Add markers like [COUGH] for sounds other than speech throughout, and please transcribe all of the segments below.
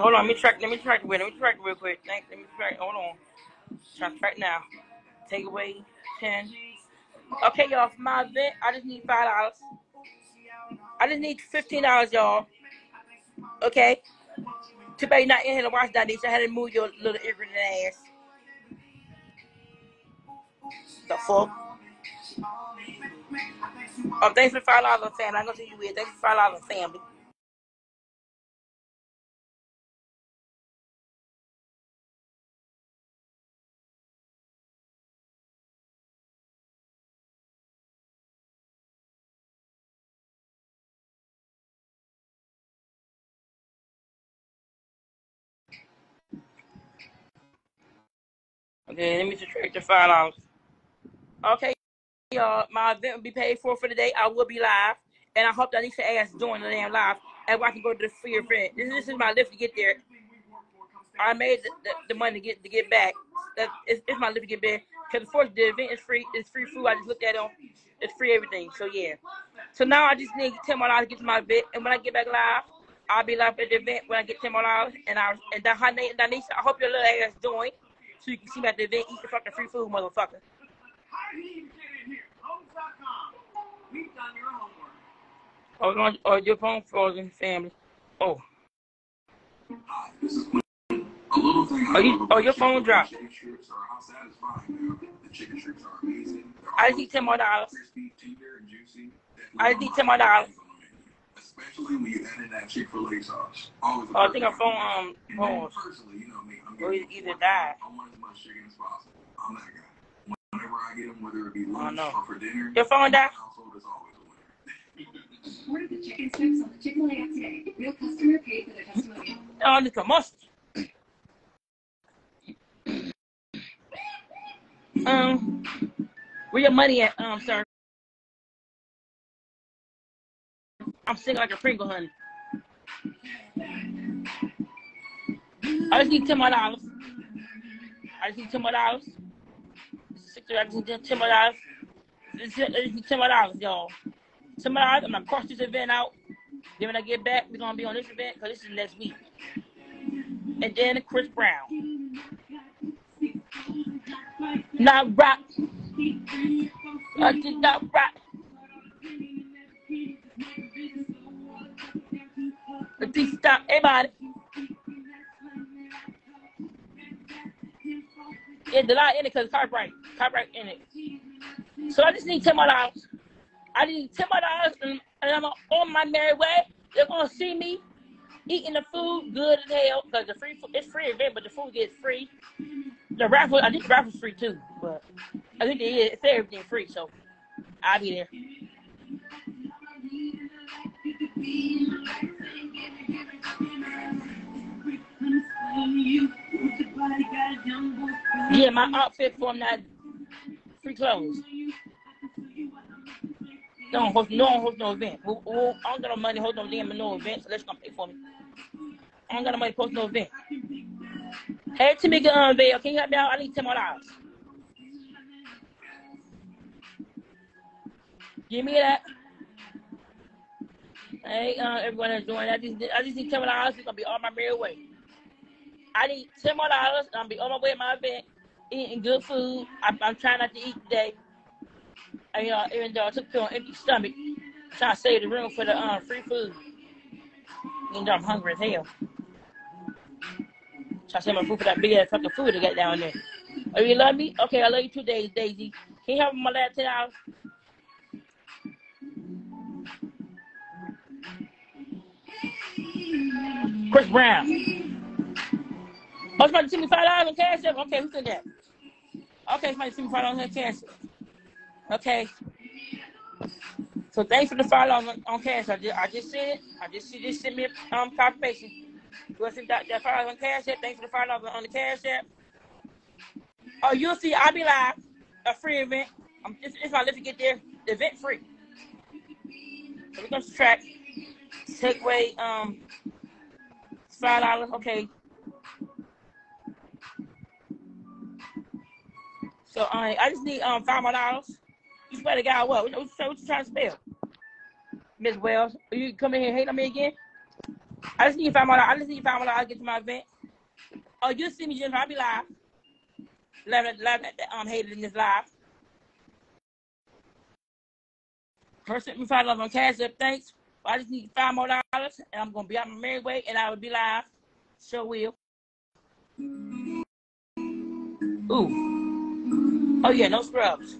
hold on. Let me track. Let me track it. Let me track real quick. Thank. Let me track. Hold on. Track right now. Take away ten. Okay, y'all. For my event, I just need five dollars. I just need fifteen dollars, y'all. Okay. Too bad you're not in here to watch that. So I had to move your little ignorant ass. The fuck. Um, thanks for five dollars, family. I'm gonna tell you weird. Thanks for five dollars, family. Okay, let me subtract the five dollars. Okay, y'all. My event will be paid for for the day. I will be live, and I hope that Anisha ass doing the damn live, and I can go to the free event. This, this is my lift to get there. I made the, the, the money to get to get back. That it's, it's my lift to get back. Cause of course the event is free. It's free food. I just looked at it. It's free everything. So yeah. So now I just need ten more dollars to get to my event, and when I get back live, I'll be live at the event when I get ten more dollars. And I and Danisha, I hope your little ass join so you can see me at the event, the fucking free food, motherfucker. Oh, oh, your phone frozen, family. Oh. Oh, you, oh, your phone dropped. I just need ten more dollars. I ten more dollars. Especially when you add in that Chick Fil A sauce. Oh, I think our phone um paused. Personally, you know me, I'm or either died. I want as much chicken as possible. I'm that guy. Whenever I get them, whether it be lunch or for dinner, your phone died. Household is always a winner. [LAUGHS] Order the chicken strips on the Chick Fil A app today. Real customer paid for their testimonial. Oh, look at must. Um, where your money at, um, sir? I'm singing like a Pringle, honey. I just need ten more dollars. I just need ten more dollars. I just need ten more dollars. I just need ten more dollars, y'all. Ten more dollars. I'm gonna cross this event out. Then when I get back, we're gonna be on this event because this is next week. And then Chris Brown. Not rock. I did not rock. Stop, everybody. Yeah, the lot in it because copyright, copyright in it. So I just need ten more dollars. I need ten more dollars, and, and I'm on my merry way. They're gonna see me eating the food good as hell because the free it's free event, but the food gets free. The raffle, I think the raffle's free too, but I think they it's everything free, so I'll be there. Yeah, my outfit from that free clothes. Don't host, no host no event. I don't got no money host no damn no event, so let's come pay for me. I don't got no money post no event. Hey, Tamika um, Unveil, can you help me out? I need ten more dollars. Give me that. Hey, uh, everyone that's doing. I just, I just need ten more dollars. I'm gonna be on my merry way. I need ten more dollars. I'm gonna be on my way to my event, eating good food. I'm, I'm trying not to eat today. I, know, even though I took pill on empty stomach, trying to save the room for the uh, free food. Even though I'm hungry as hell. Trying to save my food for that big ass fucking food to get down there. Oh, you love me? Okay, I love you two days, Daisy. Can you help me my last ten dollars? Chris Brown. Oh, somebody send me five dollars on cash app. Okay, who said that? Okay, somebody send me five dollars on cash app. Okay. So thanks for the five dollars on, on cash. I just I just it. I just just sent me a um confirmation. You want send that, that five dollars on cash app? Thanks for the five dollars on the cash app. Oh, you'll see. I'll be live. A free event. I'm just it's my lift to get there. The event free. So we're gonna subtract. Take away um five dollars. Okay. So I I just need um five more dollars. You swear to God what? What, what, what you trying to spell? Miss Wells, you come in here hate on me again? I just need five more. I just need five more. I get to my event. Oh, you see me, Jennifer? I'll be live. Love it, love it. Um, hated in this live. Sent me five dollars on Cash App. Thanks. I just need five more dollars, and I'm gonna be on my merry way, and I will be live. Sure will. Ooh. Oh yeah, no scrubs.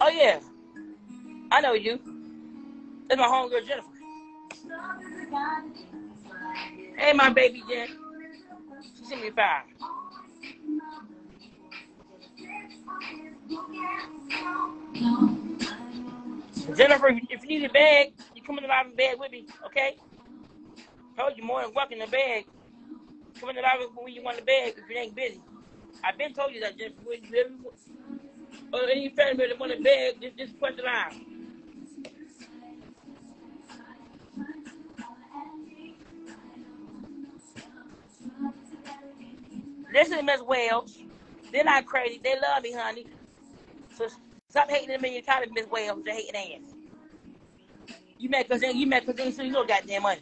Oh yeah. I know you. That's my homegirl Jennifer. Hey, my baby Jen. She sent me five. Jennifer, if you need a bag, you come in the live bag with me, okay? Oh, told you more than welcome the bag. Come in the live when you want the bag if you ain't busy. I've been told you that, Jennifer. When you ever, or any family that want a bag, just, just push the line. Listen Miss Wells. They're not crazy. They love me, honey. So stop hating them in your comment, Miss. They hating ass. You mad because they, you mad because they ain't sending your goddamn money.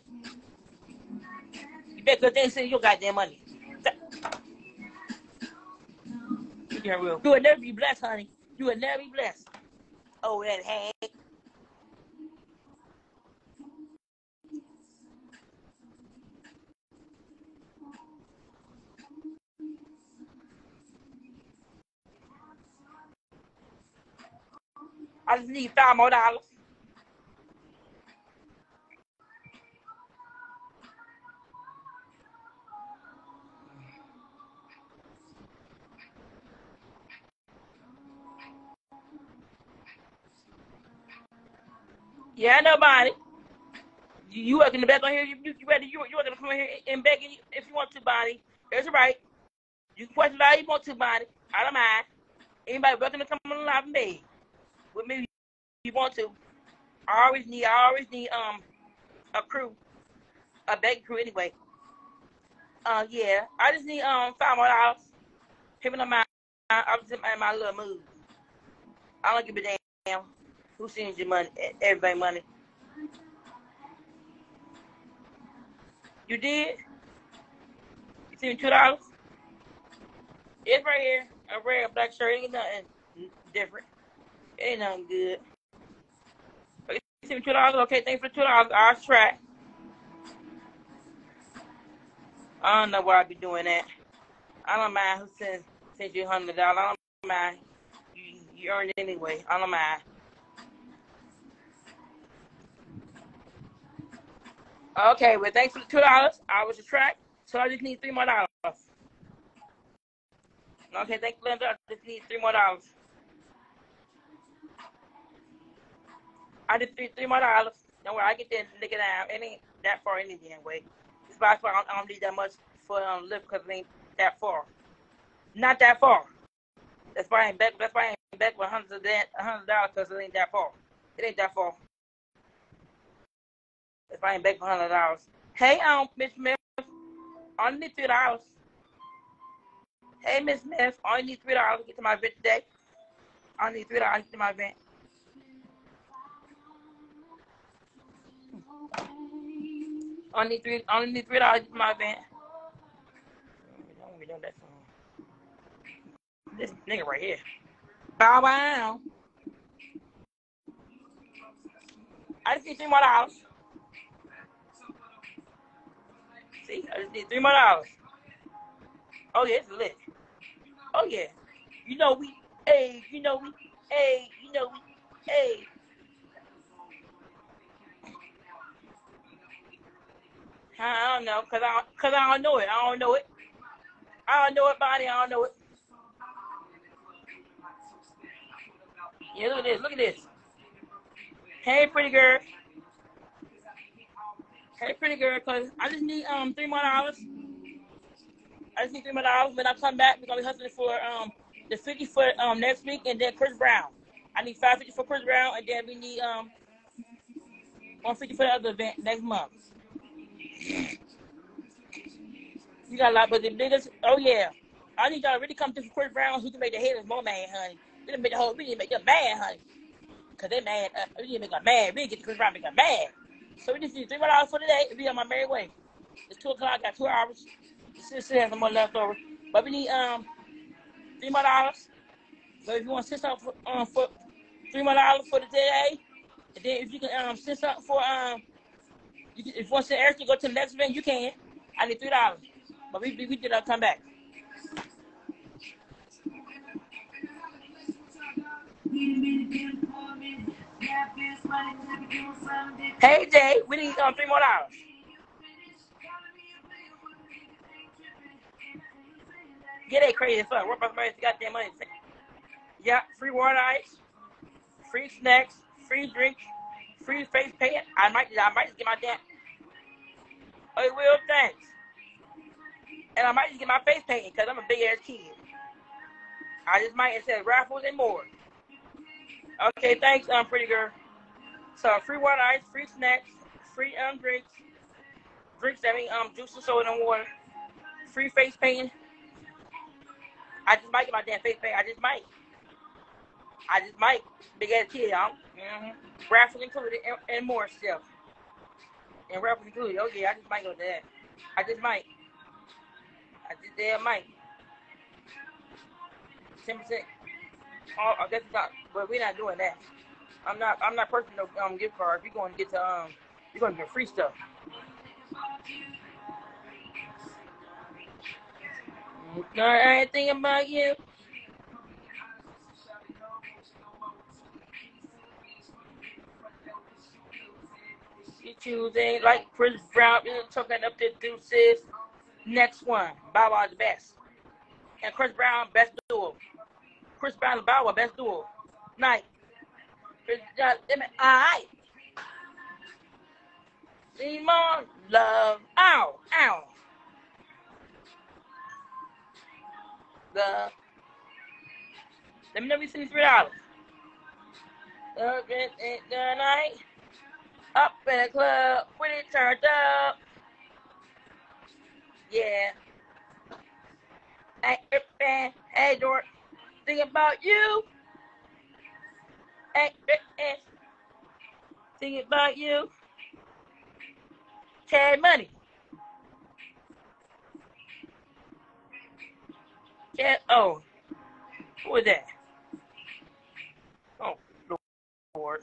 You mad because they ain't sending your goddamn money. You will never be blessed, honey. You will never be blessed. Oh, that hag. I just need five more dollars. Yeah, nobody. You, you working the back on here? You, you, you ready? You, you to come in here and beg if you want to, Bonnie. That's right. You can question all you want to, Bonnie. I don't mind. Anybody welcome to come on live and beg with me? if You want to? I always need. I always need um a crew, a begging crew anyway. Uh, yeah. I just need um five more dollars. Him on my, I was in my, little mood. I don't give a damn who sends your money, everybody money. You did? You sent me two dollars? It's right here. A red black shirt. Ain't nothing different. Ain't nothing good. You sent me two dollars? Okay, thanks for two dollars. I'll try. I don't know why I be doing that. I don't mind who sends sends you a hundred dollars. I don't mind. You, you earned it anyway. I don't mind. Okay, well, thanks for the two dollars. I was attract, so I just need three more dollars. Okay, thank you, Linda. I just need three more dollars. I just need three more dollars. Don't worry, I get that nigga out. It ain't that far any damn way. It's why I don't, I don't need that much for um lift because it ain't that far. Not that far. That's why I ain't back. That's why I ain't back with hundreds of that hundred dollars because it ain't that far. It ain't that far. If I ain't back for hundred dollars. Hey, um, Miss Smith, I need three dollars. Hey, Miss Smith, I only need three dollars to get to my event today. I need three dollars to get to my event. Only need three. Only need three dollars my song. This nigga right here. Bow wow. I just need three more dollars. See, I just need three more dollars. Oh yeah, it's lit. Oh yeah. You know we, hey, you know we, hey, you know we, hey. I don't know, cause I, cause I don't know it. I don't know it. I don't know it, body. I don't know it. Yeah, look at this. Look at this. Hey, pretty girl. Hey, pretty girl, cause I just need um three more dollars. I just need three more dollars. When I come back, we're gonna be hustling for um the fifty foot um next week, and then Chris Brown. I need five fifty for Chris Brown, and then we need um one fifty for the other event next month. You got a lot, but the biggest. Oh yeah, I need y'all to really come through for Chris Brown. He can make the haters more mad, honey. We didn't make the whole. We didn't make them mad, honey. Cause they mad. Uh, we didn't make them mad. We didn't get Chris Brown make them mad. So we just need three more dollars for today and be on my merry way. It's two o'clock. I got two hours. Still, still have some more left over. But we need um three more dollars. So if you want to send something for, um, for three more dollars for the day, and then if you can um send something for um, you if you want to send everything go to the next event, you can. I need three dollars. But we we, we did not come back. Hey Jay, we need um three more dollars. Get a crazy fuck. Work my money, goddamn money. Yeah, free water ice, free snacks, free drinks, free face paint. I might, I might just get my damn. Oh, will, thanks. And I might just get my face painted because I'm a big ass kid. I just might instead of raffles and more. Okay, thanks, um, pretty girl. So free water ice, free snacks, free um drinks, drinks. that mean um juice and soda and water, free face painting. I just might get my damn face paint. I just might. I just might. Big ass kid, y'all. Mm-hmm. Included and, and more stuff. And raffles included. Oh yeah, I just might go to that. I just might. I just damn might. Ten percent. Oh, I guess not, but we're not doing that. I'm not. I'm not purchasing no um, gift card. You're going to get to um, you're going to get free stuff. Know anything about you? You choosing like Chris Brown, you know, talking up the deuces. Next one, Bow Wow's the best. And Chris Brown, best duo. Chris Brown and Bow Wow, best duo. Night. Alright. Simon, love. Ow, ow. The let me know if you three dollars. Up in the night, up in the club, when it turned up. Yeah. Hey, hey, hey, Dork. Thinking about you. Hey, hey, Thinking about you. Chad Money. Chad, oh, who was that? Oh, Lord.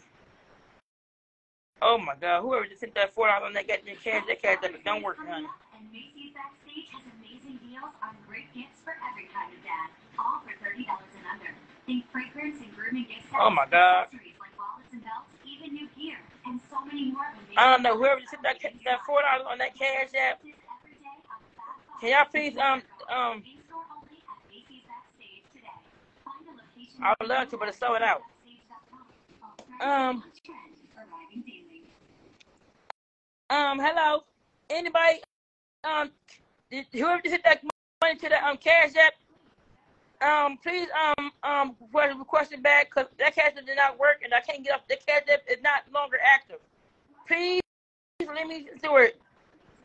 Oh my God, whoever just sent that four dollars on that goddamn cash, that cash that don't work, honey. And Macy's Backstage has amazing deals on great gifts for every kind of dad, all for thirty dollars and under. Think fragrance and grooming gift sets, Oh my God. accessories like wallets and belts, even new gear, and so many more. I don't know, whoever just sent that, that four dollars on that cash app, This every day on the back bar. can y'all please um um In-store only at Macy's Backstage today. Find a location I would love to, but it's sold out. Um. Um, hello, anybody, um, did, whoever just hit that money to the um cash app, um, please um um request it back because that cash app did not work and I can't get off. The cash app is not longer active. Please let me do it.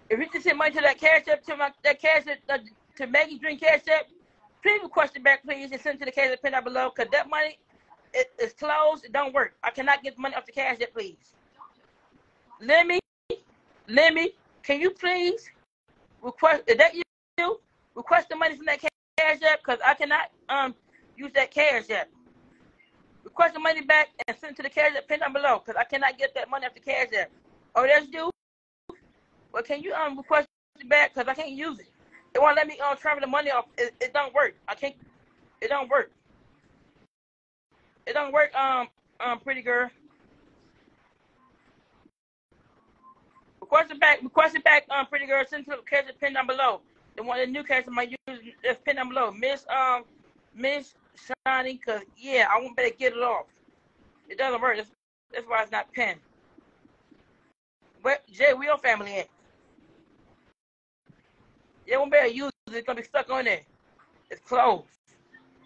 If you just send money to that cash app to my that cash app uh, to Maggie Drink cash app, please request it back, please, and send it to the cash app pin down below because that money it, it's closed. It don't work. I cannot get money off the cash app, please. Let me, let me. Can you please request? Is that you? Request the money from that cash app because I cannot um use that cash app. Request the money back and send it to the cash app pin down below because I cannot get that money off the cash app. Oh, that's due. Well, can you um request it back because I can't use it. It won't let me um transfer the money off. It, it don't work. I can't. It don't work. It don't work. Um, um, pretty girl. Request it back. Request it back. Um, pretty girl. Send to the cash pin down below. The one, the new cash might use this pin down below. Miss um, Miss Shiny, cause yeah, I won't better get it off. It doesn't work. That's, that's why it's not pinned. But Jay, we your family in. They won't better use it. It's gonna be stuck on there. It's closed.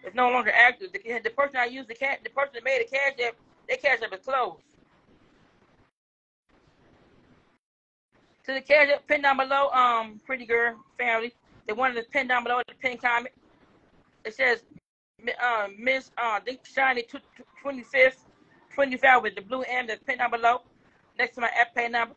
It's no longer active. The, the person I used the cash, the person that made the cash app, their cash app is closed. To the cash pin down below, um, pretty girl family. They wanted to pin down below the pin comment. It says, uh, Miss uh, Dink Shiny twenty fifth, twenty five with the blue M that's pinned down below, next to my app pay number.